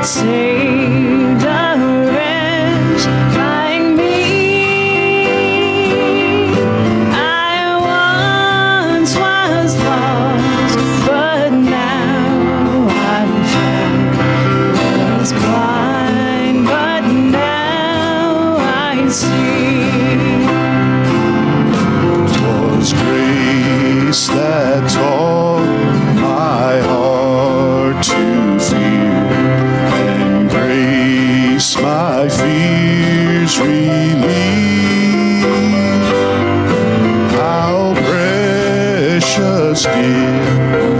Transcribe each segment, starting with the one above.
that saved me. I once was lost, but now I'm found. Was blind, but now I see. Grace taught my heart to. Precious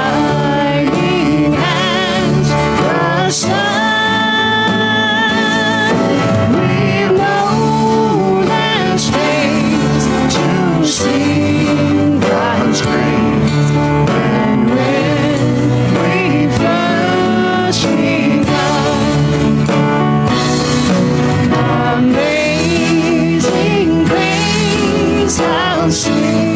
sleep.